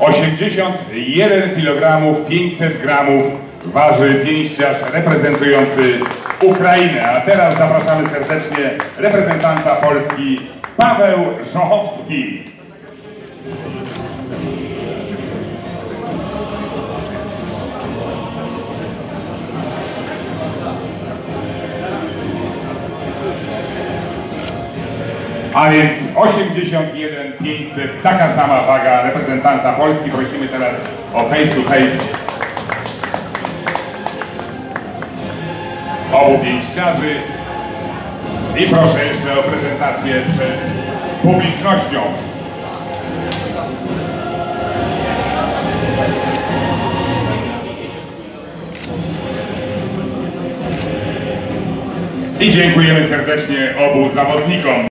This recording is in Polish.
81 kg 500 gramów waży pięściarz reprezentujący Ukrainę. A teraz zapraszamy serdecznie reprezentanta Polski Paweł Żochowski. A więc 81 500, taka sama waga reprezentanta Polski. Prosimy teraz o face to face obu pięściarzy. I proszę jeszcze o prezentację przed publicznością. I dziękujemy serdecznie obu zawodnikom.